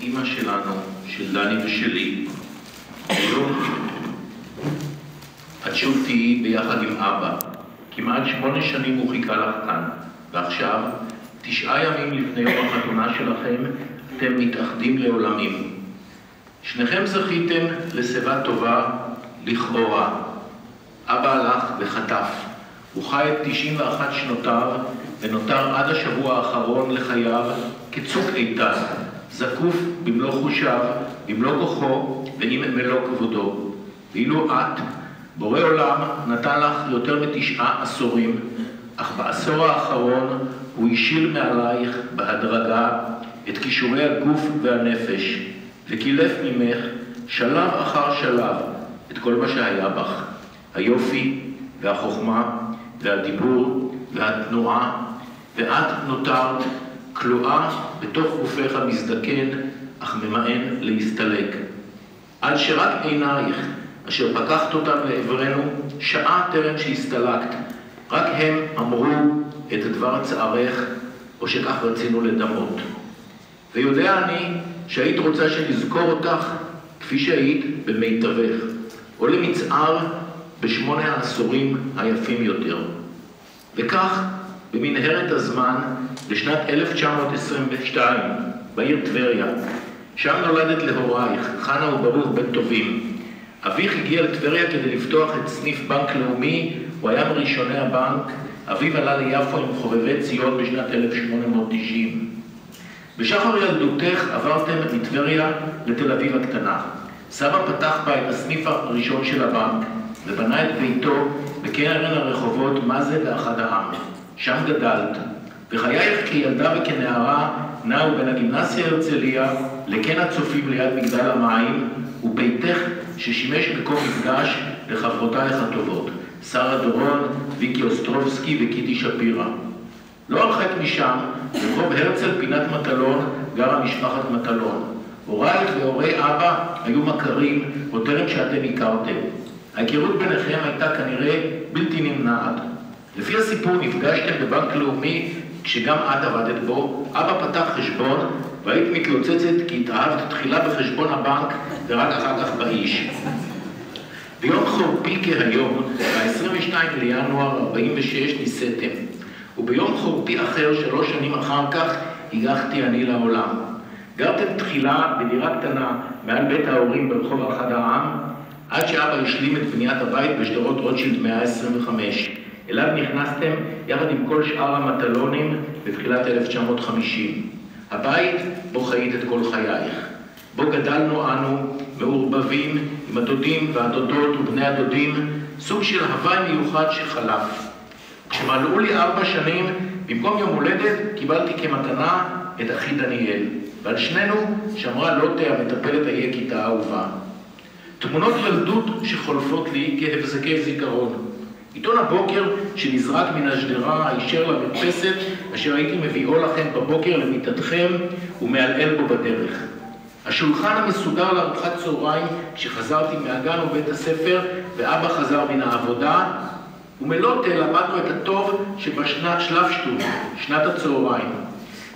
אימא שלנו, של דני ושלי, היום את שוב תהיי ביחד עם אבא. כמעט שמונה שנים הוא חיכה לך כאן, ועכשיו, תשעה ימים לפני יום החתונה שלכם, אתם מתאחדים לעולמים. שניכם זכיתם לשיבה טובה, לכאורה. אבא הלך וחטף. הוא חי את 91 שנותיו, ונותר עד השבוע האחרון לחייו כצוק איתן, זקוף במלוא חושיו, במלוא כוחו ועם מלוא כבודו. ואילו את, בורא עולם נתן לך יותר מתשעה עשורים, אך בעשור האחרון הוא השיל מעלייך בהדרגה את כישורי הגוף והנפש, וקילף ממך שלב אחר שלב את כל מה שהיה בך, היופי והחוכמה והדיבור והתנועה, ואת נותרת כלואה בתוך גופך המזדקן, אך ממאן להסתלק. עד שרק עינייך, אשר פקחת אותם לעברנו, שעה טרם שהסתלקת, רק הם אמרו את דבר צערך, או שכך רצינו לדמות. ויודע אני שהיית רוצה שנזכור אותך כפי שהיית במיטבך, או למצער בשמונה העשורים היפים יותר. וכך, במנהרת הזמן, בשנת 1922, בעיר טבריה, שם נולדת להורייך, חנה וברוך בן טובים. אביך הגיע לטבריה כדי לפתוח את סניף בנק לאומי, הוא היה מראשוני הבנק, אביו עלה ליפו עם חובבי ציון בשנת 1890. בשחר ילדותך עברתם מטבריה לתל אביב הקטנה. סבא פתח בה את הסניף הראשון של הבנק ובנה את ביתו בקרן הרחובות מה זה ואחד העם. שם גדלת, וחייך כילדה וכנערה נעו בין הגימנסיה הרצליה לקן הצופים ליד מגדל המים וביתך ששימש מקום מפגש לחברותייך הטובות, שרה דורון, ויקי אוסטרובסקי וקיטי שפירא. לא הרחק משם, ברחוב הרצל פינת מטלון, גרה משפחת מטלון. הורייך והורי אבא היו מכרים, עוד טרם שאתם הכרתם. ההיכרות ביניכם הייתה כנראה בלתי נמנעת. לפי הסיפור נפגשתם בבנק לאומי כשגם את עבדת בו, אבא פתח חשבון והיית מתלוצצת כי התאהבת תחילה בחשבון הבנק ורק אחר כך באיש. ביום חורפי כהיום, ב-22 לינואר 46 נישאתם, וביום חורפי אחר, שלוש שנים אחר כך, הגחתי אני לעולם. גרתם תחילה בדירה קטנה מעל בית ההורים ברחוב אחד העם, עד שאבא השלים את בניית הבית בשדרות רוטשילד 125. אליו נכנסתם יחד עם כל שאר המטלונים בתחילת 1950. הבית בו חיית את כל חייך. בו גדלנו אנו, מעורבבים עם הדודים והדודות ובני הדודים, סוג של הוואי מיוחד שחלף. כשמלאו לי ארבע שנים, במקום יום הולדת, קיבלתי כמתנה את אחי דניאל. ועל שנינו שמרה לוטה המטפלת היקית האהובה. תמונות ילדות שחולפות לי כהבזקי זיכרון. עיתון הבוקר שנזרק מן השדרה הישר למרפסת, אשר הייתי מביאו לכם בבוקר למיטתכם ומעלעל בו בדרך. השולחן המסודר לארוחת צהריים כשחזרתי מהגן ובית הספר ואבא חזר מן העבודה, ומלוטה למדנו את הטוב שבשנת שלפשטות, שנת הצהריים.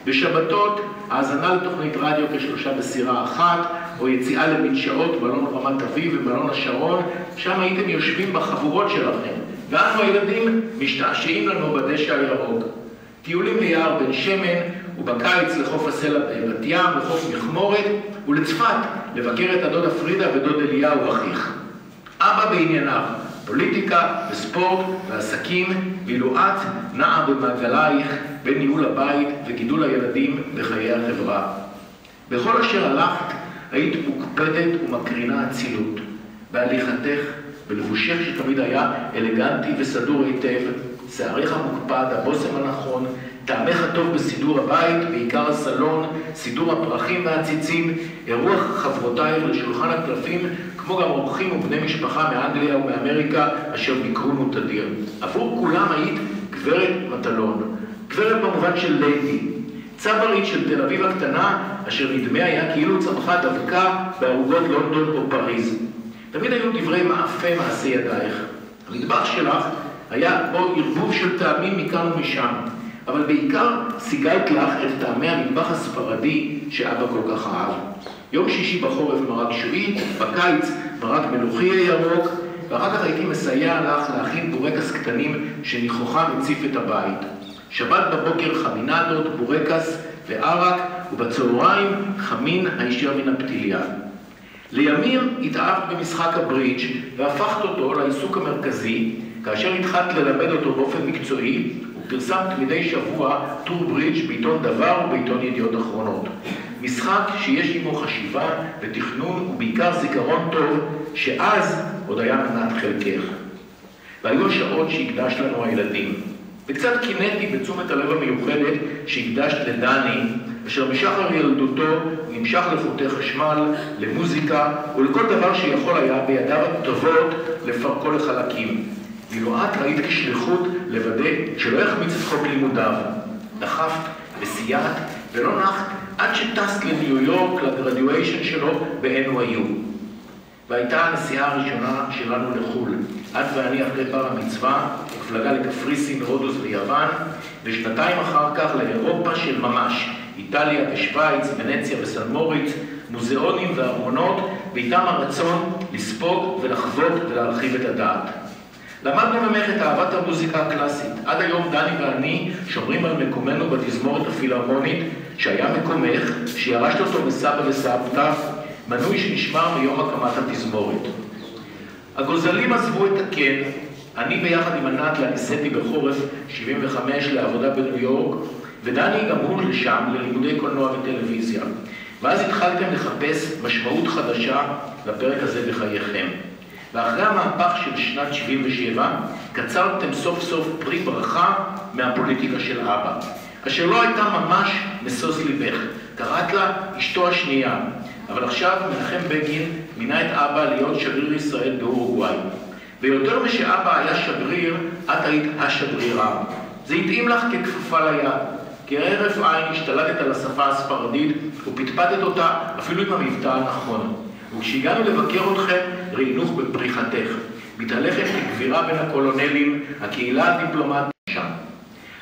בשבתות, האזנה לתוכנית רדיו כשלושה בסירה אחת, או יציאה למדשאות, מלון רמת אביב ומלון השרון, שם הייתם יושבים בחבורות שלכם, ואנו הילדים משתעשעים לנו בדשא הירוק. טיולים ליער בן שמן, ובקיץ לחוף הסלע בבת ים, לחוף מכמורת, ולצפת, לבקר את הדודה פרידה ודוד אליהו אחיך. אבא בענייניו, פוליטיקה וספורט ועסקים, ואילו את נעה במעגלייך בין ניהול הבית וגידול הילדים בחיי החברה. בכל אשר הלכת, היית מוקפדת ומקרינה אצילות. בהליכתך, בלבושך שתמיד היה אלגנטי וסדור היטב, שעריך מוקפד, הבושם הנכון, טעמך הטוב בסידור הבית, בעיקר הסלון, סידור הפרחים והציצים, אירוח חברותייך לשולחן הקלפים, כמו גם אורחים ובני משפחה מאנגליה ומאמריקה אשר ביקרונו תדיר. עבור כולם היית גברת מטלון. גברת במובן של ליידי. צברית של תל אביב הקטנה, אשר נדמה היה כאילו צמחה דווקא בערוגות לונדון או פריז. תמיד היו דברי מאפה מעשי ידייך. המטבח שלך היה בו ערבוב של טעמים מכאן ומשם. אבל בעיקר סיגלת לך את טעמי המטבח הספרדי שאבא כל כך אהב. יום שישי בחורף מרק שועית, בקיץ מרק מלוכי ירוק, ואחר כך הייתי מסייע לך להכין בורקס קטנים שניחוחה מציף את הבית. שבת בבוקר חמינדות, בורקס וערק, ובצהריים חמין הישר מן הפתיליה. לימים התאהבת במשחק הברידג' והפכת אותו לעיסוק המרכזי, כאשר התחלת ללמד אותו באופן מקצועי, ופרסמת מדי שבוע טור ברידג' בעיתון דבר ובעיתון ידיעות אחרונות. משחק שיש עמו חשיבה ותכנון ובעיקר זיכרון טוב, שאז עוד היה מנת חלקך. והיו השעות שהקדשת לנו הילדים. וקצת קינאתי בתשומת הלב המיוחדת שהקדשת לדני, אשר משחר ילדותו נמשך לחוטי חשמל, למוזיקה ולכל דבר שיכול היה בידיו הטובות לפרקו לחלקים. ואילו את ראית כשליחות לוודא שלא יחמיץ את חוק לימודיו. דחפת וסייעת ולא נחת עד שטסת לניו יורק לגרדואיישן שלו ב-NYU. והייתה הנסיעה הראשונה שלנו לחו"ל. את ואני אחרי בר המצווה, מפלגה לקפריסין, הודוס ויוון, ושנתיים אחר כך לאירופה של ממש, איטליה ושוויץ, ונציה וסן מוריץ, מוזיאונים וארמונות, ואיתם הרצון לספוג ולחוות ולהרחיב את הדעת. למדנו ממך את אהבת המוזיקה הקלאסית. עד היום דני ואני שומרים על מקומנו בתזמורת הפילהרמונית, שהיה מקומך, שירשת אותו מסבא וסבתא, מנוי שנשמר מיום הקמת התזמורת. הגוזלים עזבו את הקן, אני ביחד עם ענת להניסיתי בחורף 75 לעבודה בניו יורק, ודני גם הוא לשם ללימודי קולנוע וטלוויזיה. ואז התחלתם לחפש משמעות חדשה לפרק הזה בחייכם. ואחרי המהפך של שנת 77, קצרתם סוף סוף פרי ברכה מהפוליטיקה של אבא, אשר לא הייתה ממש משוש ליבך. קראת לה אשתו השנייה, אבל עכשיו מנחם בגין מינה את אבא להיות שגריר ישראל באורוגוואי. ויותר משאבא היה שגריר, את היית השגרירה. זה התאים לך ככפפה ליד. כהרף עין השתלטת על השפה הספרדית ופטפטת אותה אפילו עם המבטא הנכון. וכשהגענו לבקר אתכם, ראינוך בפריחתך. מתהלכת כגבירה בין הקולונלים, הקהילה הדיפלומטית שם.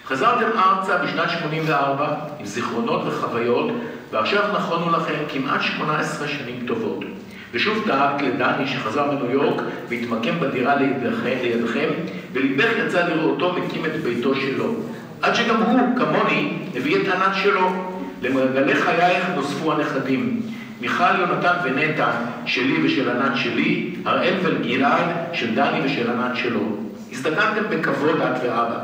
חזרתם ארצה בשנת 84 עם זיכרונות וחוויות, ועכשיו נכונו לכם כמעט 18 שנים טובות. ושוב דאגת לדני שחזר מניו יורק והתמקם בדירה לידכם, לידכם וליבך יצא לראותו מקים את ביתו שלו. עד שגם הוא, כמוני, הביא את ענת שלו. למרגלי חייך נוספו הנכדים. מיכל, יונתן ונטע, שלי ושל ענת שלי, הראל וגלעד, של דני ושל ענת שלו. הזדקנתם בכבוד, את ואבא.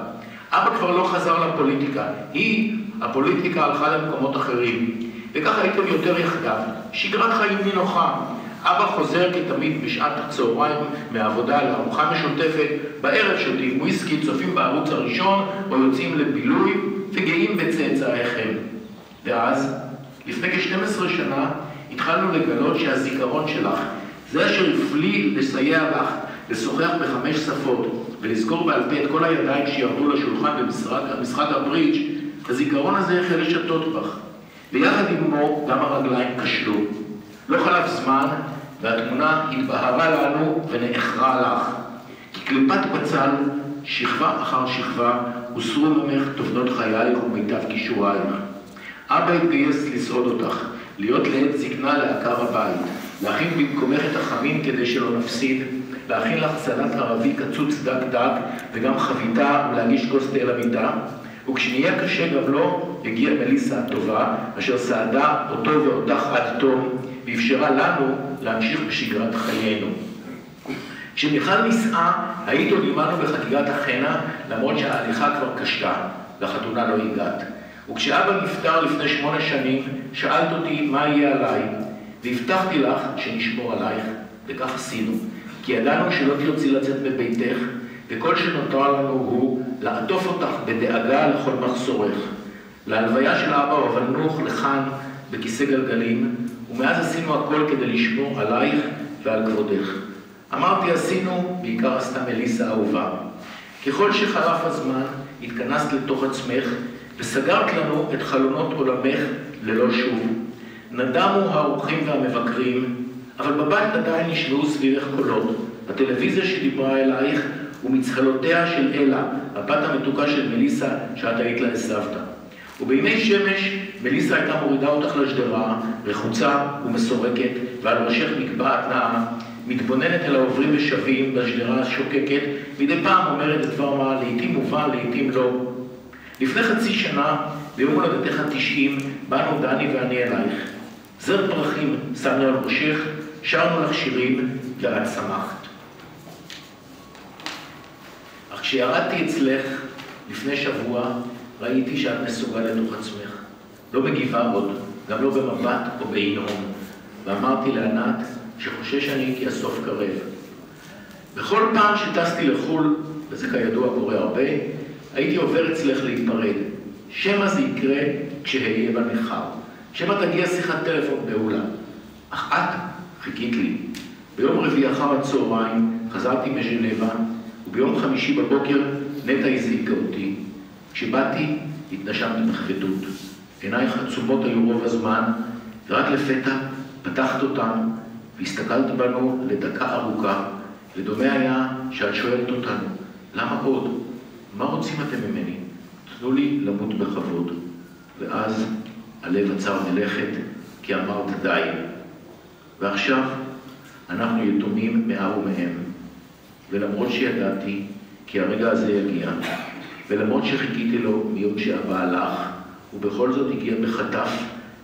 אבא כבר לא חזר לפוליטיקה, היא, הפוליטיקה הלכה למקומות אחרים. וככה הייתם יותר יחדיו, שגרת חיים נינוחה. אבא חוזר כתמיד בשעת הצהריים מהעבודה לארוחה משותפת, בערב שותים וויסקי, צופים בערוץ הראשון או יוצאים לבילוי וגאים בצאצאיכם. ואז, לפני כ-12 שנה, התחלנו לגלות שהזיכרון שלך, זה אשר הפליא לסייע לך לשוחח בחמש שפות ולזכור בעל פה את כל הידיים שירדו לשולחן במשחק הברידג', הזיכרון הזה החל לשתות בך. ויחד עמו גם הרגליים כשלו. לא חלף זמן והתמונה התבהרה לנו ונאחרה לך. כי קליפת בצל, שכבה אחר שכבה, הוסרו ממך תובנות חייך ומיטב כישורייך. אבא התגייס לסעוד אותך, להיות לעת זקנה לעקר הבית, להכין במקומך את החמין כדי שלא נפסיד, להכין לך סלט ערבי קצוץ דק דק וגם חביתה ולהגיש כוס תה למיטה, וכשנהיה קשה גם לו, הגיעה מליסה הטובה, אשר סעדה אותו ואותך עד תום, ואפשרה לנו להמשיך בשגרת חיינו. כשמיכל נישאה, היית עוד עמנו בחגיגת החנה, למרות שההליכה כבר קשה, לחתונה לא הגעת. וכשאבא נפטר לפני שמונה שנים, שאלת אותי מה יהיה עליי, והבטחתי לך שנשמור עלייך, וכך עשינו. כי ידענו שלא תרצי לצאת מביתך, וכל שנותר לנו הוא לעטוף אותך בדאגה לכל מחסורך. להלוויה של אבא הובלנוך לכאן בכיסא גלגלים, ומאז עשינו הכל כדי לשמור עלייך ועל כבודך. אמרתי עשינו, בעיקר עשתה מליסה אהובה. ככל שחלף הזמן, התכנסת לתוך עצמך, וסגרת לנו את חלונות עולמך ללא שוב. נדמו האורחים והמבקרים, אבל בבית עדיין נשמעו סביבך קולות. הטלוויזיה שדיברה אלייך ומצחלותיה של אלה, הבת המתוקה של מליסה, שאת היית לה לסבתא. ובימי שמש מליסה הייתה מורידה אותך לשדרה, רחוצה ומסורקת, ועל ראשך מקבעת נאה, מתבוננת אל העוברים ושבים בשדרה השוקקת, מדי פעם אומרת דבר מה, לעתים מובן, לעתים לא. לפני חצי שנה, ביום הולדתך התשעים, באנו דני ואני אלייך. זר פרחים שמנו על ראשך, שרנו לך שירים, ואת שמחת. אך כשירדתי אצלך לפני שבוע, ראיתי שאת מסוגלת לתוך עצמך. לא מגיבה עוד, גם לא במבט או בעינעון. ואמרתי לענת שחושש אני כי הסוף קרב. בכל פעם שטסתי לחו"ל, וזה כידוע קורה הרבה, הייתי עובר אצלך להיפרד. שמא זה יקרה כשאהיה בנכר. שמא תגיע שיחת טלפון פעולה. אך את חיכית לי. ביום רביעי אחר הצהריים חזרתי מז'נבה, וביום חמישי בבוקר נטע הזעיקה אותי. כשבאתי, התנשמתי בכבדות. עינייך עצומות היו רוב הזמן, ורק לפתע פתחת אותן והסתכלת בנו לדקה ארוכה, ודומה היה שאת שואלת אותנו, למה עוד? מה רוצים אתם ממני? תנו לי למות בכבוד. ואז הלב עצר מלכת, כי אמרת די. ועכשיו אנחנו יתומים מאב ומהם. ולמרות שידעתי כי הרגע הזה יגיע, ולמרות שחיכיתי לו מיום שאבא הלך, ובכל זאת הגיע בחטף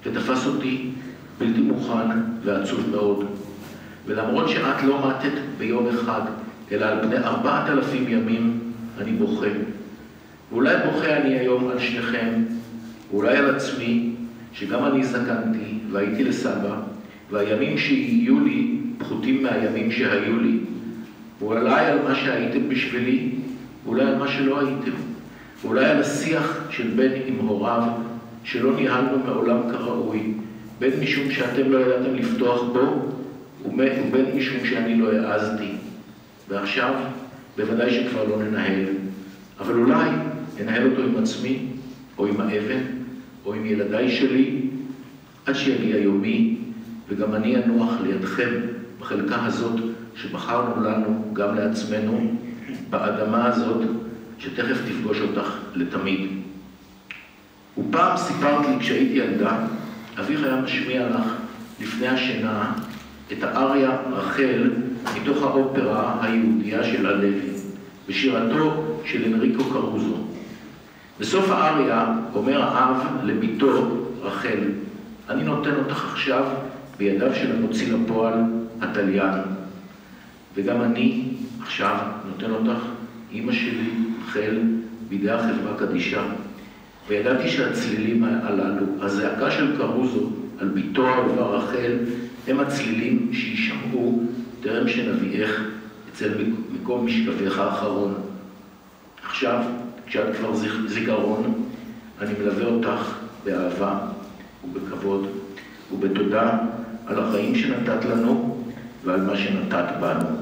ותפס אותי בלתי מוכן ועצוב מאוד. ולמרות שאת לא מתת ביום אחד, אלא על פני ארבעת אלפים ימים, אני בוכה. ואולי בוכה אני היום על שניכם, ואולי על עצמי, שגם אני זקנתי והייתי לסבא, והימים שיהיו לי פחותים מהימים שהיו לי. ואולי על מה שהייתם בשבילי, ואולי על מה שלא הייתם. ואולי על השיח של בן עם הוריו, שלא ניהלנו מעולם כראוי, בין משום שאתם לא ידעתם לפתוח בו, ובין משום שאני לא העזתי. ועכשיו, בוודאי שכבר לא ננהל. אבל אולי ננהל אותו עם עצמי, או עם האבן, או עם ילדיי שלי, עד שיגיע יומי, וגם אני אנוח לידכם בחלקה הזאת שבחרנו לנו, גם לעצמנו, באדמה הזאת, שתכף תפגוש אותך לתמיד. ופעם סיפרת לי כשהייתי ילדה, אביך היה משמיע לך לפני השינה את האריה רחל מתוך האופרה היהודייה של הלוי, בשירתו של אנריקו קרוזו. בסוף האריה אומר האב לביתו רחל, אני נותן אותך עכשיו בידיו של המוציא לפועל התליין, וגם אני עכשיו נותן אותך, אימא שלי, רחל, בידי החברה קדישה. וידעתי שהצלילים הללו, הזעקה של קרוזו על ביתו האהובה רחל, הם הצלילים שיישמעו טרם שנביאך אצל מקום משכבך האחרון. עכשיו, כשאת כבר זיכרון, אני מלווה אותך באהבה ובכבוד ובתודה על החיים שנתת לנו ועל מה שנתת בנו.